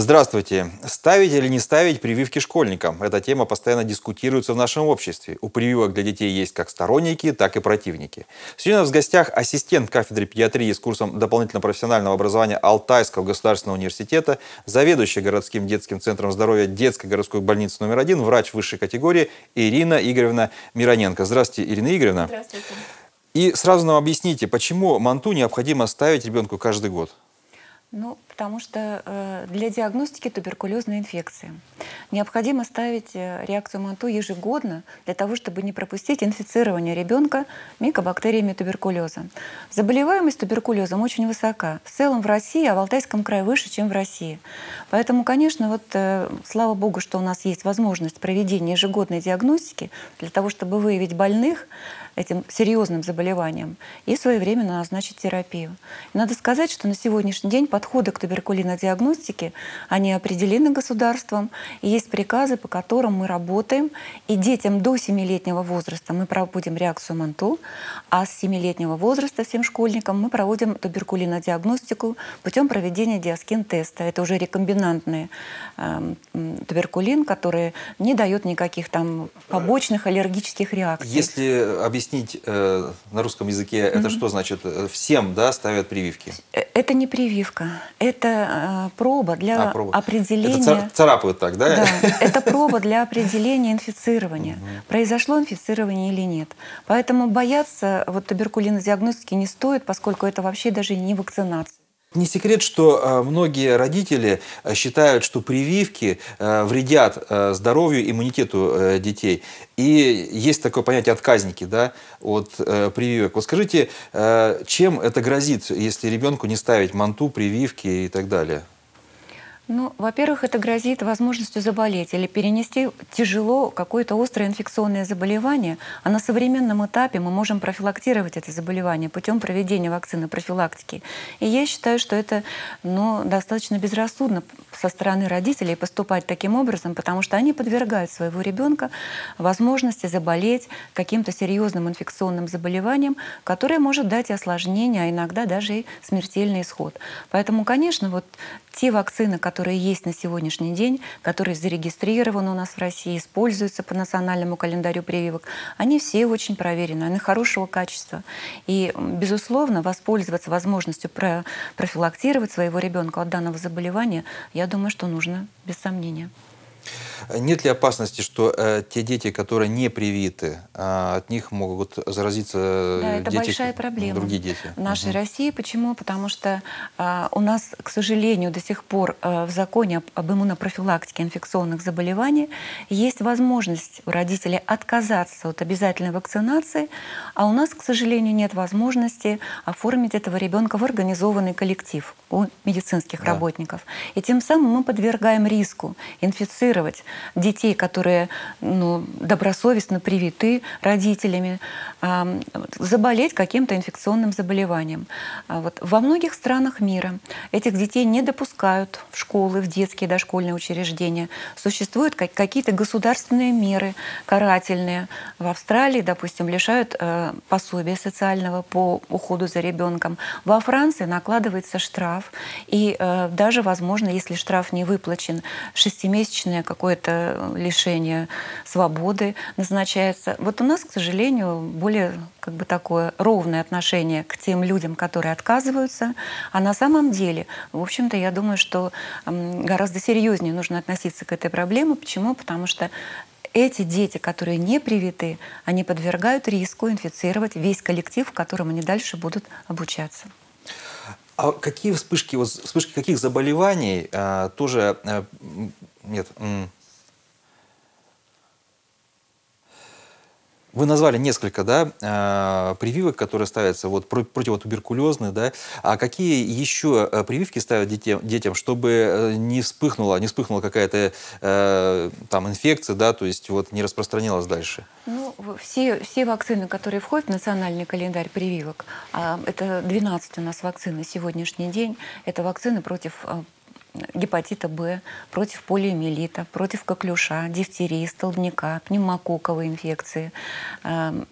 Здравствуйте. Ставить или не ставить прививки школьникам? Эта тема постоянно дискутируется в нашем обществе. У прививок для детей есть как сторонники, так и противники. Сегодня у нас в гостях ассистент кафедры педиатрии с курсом дополнительно профессионального образования Алтайского государственного университета, заведующая городским детским центром здоровья детской городской больницы номер один, врач высшей категории Ирина Игоревна Мироненко. Здравствуйте, Ирина Игоревна. Здравствуйте. И сразу нам объясните, почему манту необходимо ставить ребенку каждый год? Ну, потому что э, для диагностики туберкулезной инфекции необходимо ставить э, реакцию МАНТУ ежегодно для того, чтобы не пропустить инфицирование ребенка микобактериями туберкулеза. Заболеваемость туберкулезом очень высока. В целом в России, а в Алтайском крае выше, чем в России. Поэтому, конечно, вот э, слава богу, что у нас есть возможность проведения ежегодной диагностики для того, чтобы выявить больных, этим серьезным заболеванием и своевременно назначить терапию. И надо сказать, что на сегодняшний день подходы к туберкулинодиагностике, они определены государством, и есть приказы, по которым мы работаем, и детям до 7-летнего возраста мы проводим реакцию МАНТУ, а с 7-летнего возраста всем школьникам мы проводим туберкулинодиагностику путем проведения диаскин-теста. Это уже рекомбинантный э, туберкулин, который не дает никаких там побочных аллергических реакций. Если объяснить э, на русском языке, mm-hmm. это что значит? Э, всем да, ставят прививки? Э, это не прививка, это э, проба для а, проба. определения... Это царапают так, да? Да, это проба для определения инфицирования. Mm-hmm. Произошло инфицирование или нет. Поэтому бояться вот, туберкулинодиагностики не стоит, поскольку это вообще даже не вакцинация. Не секрет, что э, многие родители э, считают, что прививки э, вредят здоровью, иммунитету детей. И есть такое понятие отказники да, от прививок. Вот скажите, чем это грозит, если ребенку не ставить манту, прививки и так далее? Ну, во-первых, это грозит возможностью заболеть или перенести тяжело какое-то острое инфекционное заболевание, а на современном этапе мы можем профилактировать это заболевание путем проведения вакцины профилактики. И я считаю, что это ну, достаточно безрассудно со стороны родителей поступать таким образом, потому что они подвергают своего ребенка возможности заболеть каким-то серьезным инфекционным заболеванием, которое может дать осложнение, а иногда даже и смертельный исход. Поэтому, конечно, вот те вакцины, которые есть на сегодняшний день, которые зарегистрированы у нас в России, используются по национальному календарю прививок, они все очень проверены, они хорошего качества. И, безусловно, воспользоваться возможностью профилактировать своего ребенка от данного заболевания, я думаю, что нужно без сомнения. Нет ли опасности, что э, те дети, которые не привиты, э, от них могут заразиться да, это дети, большая проблема другие дети? В нашей угу. России. Почему? Потому что э, у нас, к сожалению, до сих пор э, в законе об иммунопрофилактике инфекционных заболеваний есть возможность у родителей отказаться от обязательной вакцинации, а у нас, к сожалению, нет возможности оформить этого ребенка в организованный коллектив у медицинских да. работников. И тем самым мы подвергаем риску инфицировать детей, которые ну, добросовестно привиты родителями, заболеть каким-то инфекционным заболеванием. А вот во многих странах мира этих детей не допускают в школы, в детские дошкольные учреждения. Существуют какие-то государственные меры карательные. В Австралии, допустим, лишают э, пособия социального по уходу за ребенком. Во Франции накладывается штраф. И э, даже, возможно, если штраф не выплачен, шестимесячное какое-то лишение свободы назначается. Вот у нас, к сожалению, более как бы такое ровное отношение к тем людям, которые отказываются. А на самом деле, в общем-то, я думаю, что гораздо серьезнее нужно относиться к этой проблеме. Почему? Потому что эти дети, которые не привиты, они подвергают риску инфицировать весь коллектив, в котором они дальше будут обучаться. А какие вспышки, вспышки каких заболеваний а, тоже а, нет? Вы назвали несколько да, а, прививок, которые ставятся вот, противотуберкулезные. Да? А какие еще э, прививки ставят детям, детям чтобы э, не вспыхнула, не вспыхнула какая-то э, там инфекция, да, то есть вот не распространилась дальше? Ну, все, все вакцины, которые входят в национальный календарь прививок, а это 12 у нас вакцины сегодняшний день, это вакцины против гепатита Б, против полиомиелита, против коклюша, дифтерии, столбняка, пневмококковой инфекции эм,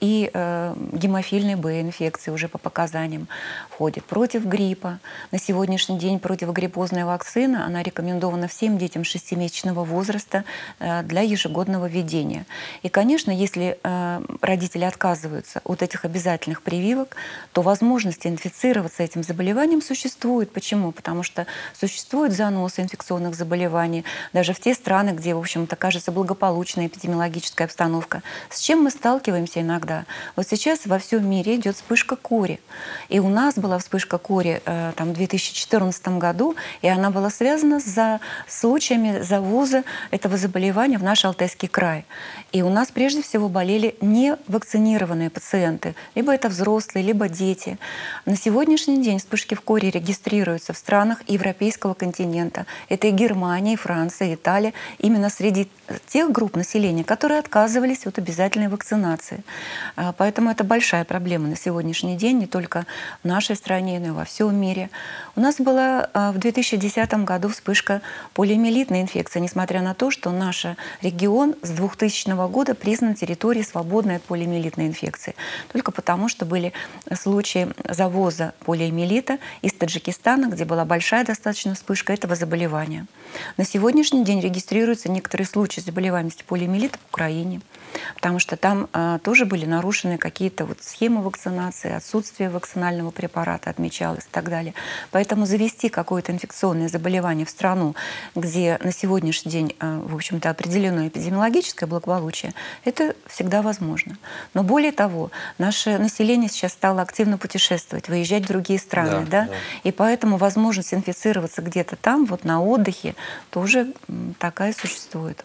и э, гемофильной Б инфекции уже по показаниям входит. Против гриппа. На сегодняшний день противогриппозная вакцина, она рекомендована всем детям 6-месячного возраста э, для ежегодного введения. И, конечно, если э, родители отказываются от этих обязательных прививок, то возможность инфицироваться этим заболеванием существует. Почему? Потому что существует занос инфекционных заболеваний, даже в те страны, где, в общем-то, кажется благополучная эпидемиологическая обстановка. С чем мы сталкиваемся иногда? Вот сейчас во всем мире идет вспышка кори. И у нас была вспышка кори э, там, в 2014 году, и она была связана с случаями завоза этого заболевания в наш Алтайский край. И у нас прежде всего болели не вакцинированные пациенты, либо это взрослые, либо дети. На сегодняшний день вспышки в кори регистрируются в странах европейского континента. Это и Германия, и Франция, и Италия. Именно среди тех групп населения, которые отказывались от обязательной вакцинации. А, поэтому это большая проблема на сегодняшний день, не только в нашей стране, но и во всем мире. У нас была а, в 2010 году вспышка полиомиелитной инфекции, несмотря на то, что наш регион с 2000 года признан территорией, свободной от полиомиелитной инфекции. Только потому, что были случаи завоза полиомиелита из Таджикистана, где была большая достаточно вспышка этого заболевания. На сегодняшний день регистрируются некоторые случаи заболеваемости полиомиелита в Украине, потому что там э, тоже были нарушены какие-то вот схемы вакцинации, отсутствие вакцинального препарата отмечалось и так далее. Поэтому завести какое-то инфекционное заболевание в страну, где на сегодняшний день, э, в общем-то, определено эпидемиологическое благополучие, это всегда возможно. Но более того, наше население сейчас стало активно путешествовать, выезжать в другие страны, да, да? да. и поэтому возможность инфицироваться где-то там, вот на отдыхе, тоже такая существует.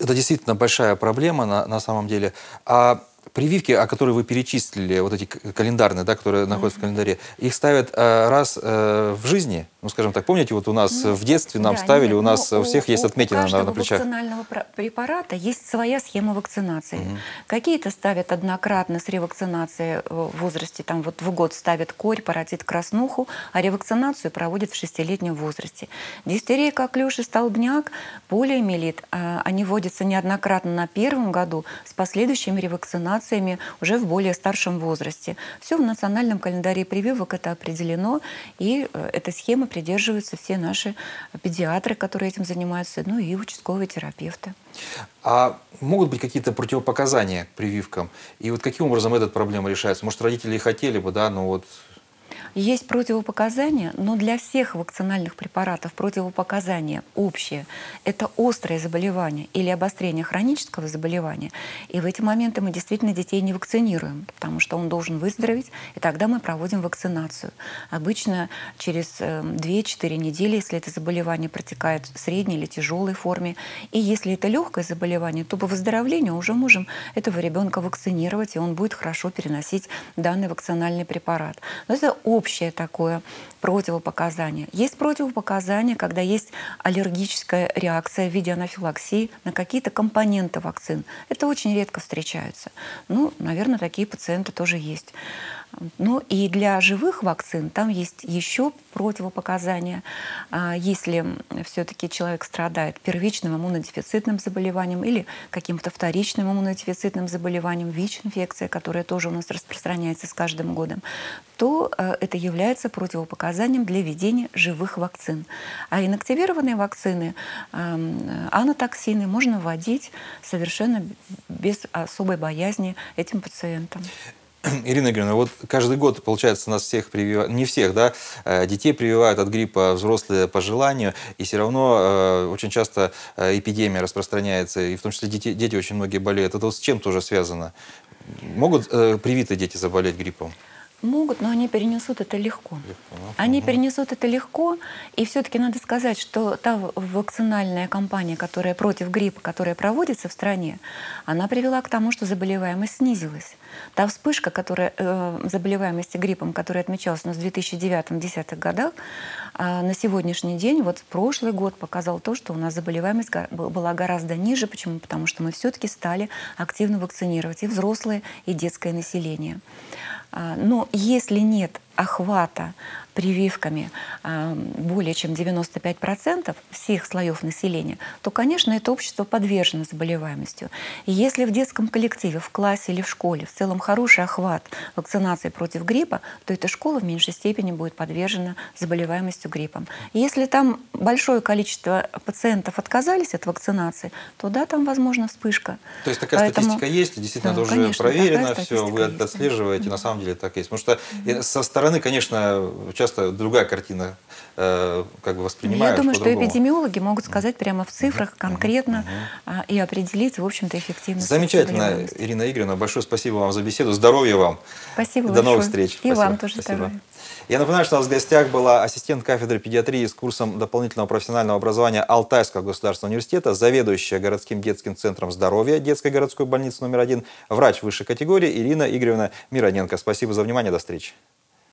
Это действительно большая проблема на, на самом деле. А прививки, о которых вы перечислили, вот эти календарные, да, которые mm-hmm. находятся в календаре, их ставят э, раз э, в жизни? Ну, скажем так, помните, вот у нас ну, в детстве нам да, ставили, нет, у нас у всех у, есть отметина на, на плечах. У вакцинального препарата есть своя схема вакцинации. Угу. Какие-то ставят однократно с ревакцинацией в возрасте, там вот в год ставят корь, паротит, краснуху, а ревакцинацию проводят в шестилетнем возрасте. Дистерия, коклюш и столбняк, полиомиелит, э, они вводятся неоднократно на первом году с последующими ревакцинациями уже в более старшем возрасте. Все в национальном календаре прививок это определено, и э, эта схема придерживаются все наши педиатры, которые этим занимаются, ну и участковые терапевты. А могут быть какие-то противопоказания к прививкам? И вот каким образом эта проблема решается? Может, родители и хотели бы, да, но вот есть противопоказания, но для всех вакцинальных препаратов противопоказания общее. Это острое заболевание или обострение хронического заболевания. И в эти моменты мы действительно детей не вакцинируем, потому что он должен выздороветь, и тогда мы проводим вакцинацию. Обычно через 2-4 эм, недели, если это заболевание протекает в средней или тяжелой форме. И если это легкое заболевание, то по выздоровлению уже можем этого ребенка вакцинировать, и он будет хорошо переносить данный вакцинальный препарат. Но это общее такое противопоказание. Есть противопоказания, когда есть аллергическая реакция в виде анафилаксии на какие-то компоненты вакцин. Это очень редко встречается. Ну, наверное, такие пациенты тоже есть. Ну и для живых вакцин там есть еще противопоказания. А, если все-таки человек страдает первичным иммунодефицитным заболеванием или каким-то вторичным иммунодефицитным заболеванием, ВИЧ-инфекция, которая тоже у нас распространяется с каждым годом, то э, это является противопоказанием для введения живых вакцин. А инактивированные вакцины, анатоксины можно вводить совершенно без особой боязни этим пациентам. Ирина Игоревна, вот каждый год, получается, нас всех прививают, не всех, да, э, детей прививают от гриппа взрослые по желанию, и все равно э, очень часто э, эпидемия распространяется, и в том числе дети, дети очень многие болеют. Это вот с чем тоже связано? Могут привитые дети заболеть гриппом? Могут, но они перенесут это легко. легко ну, они угу. перенесут это легко, и все-таки надо сказать, что та вакцинальная кампания, которая против гриппа, которая проводится в стране, она привела к тому, что заболеваемость снизилась. Та вспышка, которая, э, заболеваемости гриппом, которая отмечалась у нас в 2009-2010 годах, э, на сегодняшний день, вот прошлый год показал то, что у нас заболеваемость была гораздо ниже. Почему? Потому что мы все-таки стали активно вакцинировать и взрослые, и детское население. А, но если нет охвата прививками э, более чем 95% всех слоев населения, то, конечно, это общество подвержено заболеваемостью. И если в детском коллективе, в классе или в школе в целом хороший охват вакцинации против гриппа, то эта школа в меньшей степени будет подвержена заболеваемостью гриппом. И если там большое количество пациентов отказались от вакцинации, то да, там возможна вспышка. То есть такая Поэтому... статистика есть, действительно да, тоже конечно, проверено, все, вы отслеживаете, есть. на самом деле так есть. Потому что со стороны, конечно, часто другая картина э, как бы воспринимают. Я думаю, что эпидемиологи могут сказать прямо в цифрах конкретно угу. и определить, в общем-то, эффективность. Замечательно, Ирина Игоревна, большое спасибо вам за беседу, здоровья вам. Спасибо До большое. новых встреч. И спасибо. вам тоже спасибо. здоровья. Я напоминаю, что у нас в гостях была ассистент кафедры педиатрии с курсом дополнительного профессионального образования Алтайского государственного университета, заведующая городским детским центром здоровья детской городской больницы номер один, врач высшей категории Ирина Игоревна Мироненко. Спасибо за внимание, до встречи.